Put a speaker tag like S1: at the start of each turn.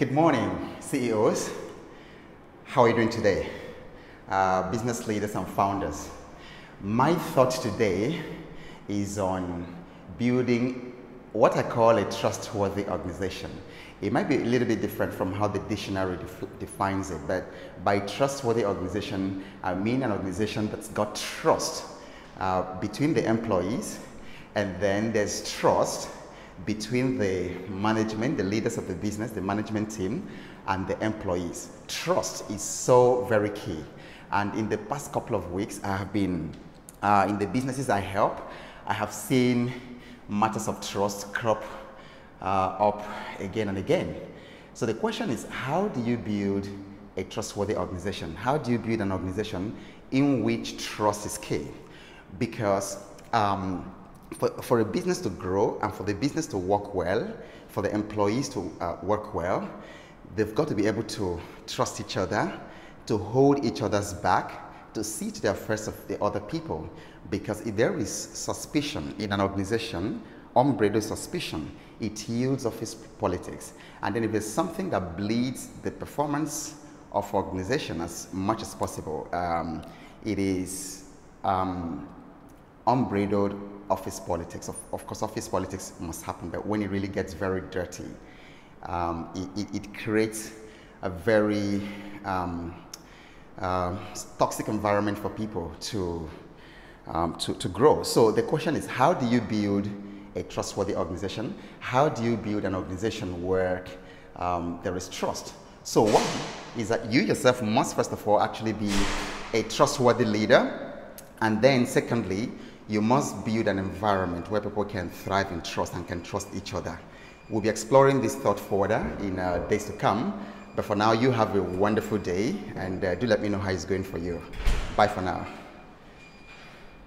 S1: Good morning, CEOs. How are you doing today? Uh, business leaders and founders. My thought today is on building what I call a trustworthy organization. It might be a little bit different from how the dictionary def defines it, but by trustworthy organization, I mean an organization that's got trust uh, between the employees, and then there's trust between the management, the leaders of the business, the management team, and the employees. Trust is so very key. And in the past couple of weeks, I have been uh, in the businesses I help, I have seen matters of trust crop uh, up again and again. So the question is, how do you build a trustworthy organization? How do you build an organization in which trust is key? Because um, for, for a business to grow and for the business to work well, for the employees to uh, work well, they've got to be able to trust each other, to hold each other's back, to see to the affairs of the other people. Because if there is suspicion in an organization, unbridled suspicion, it yields office politics. And then if there's something that bleeds the performance of organization as much as possible, um, it is um, unbridled office politics. Of, of, course, office politics must happen, but when it really gets very dirty, um, it, it, it, creates a very um, uh, toxic environment for people to, um, to, to grow. So the question is, how do you build a trustworthy organization? How do you build an organization where um, there is trust? So one is that you yourself must first of all actually be a trustworthy leader. And then secondly, you must build an environment where people can thrive in trust and can trust each other. We'll be exploring this thought further in uh, days to come. But for now, you have a wonderful day and uh, do let me know how it's going for you. Bye for now.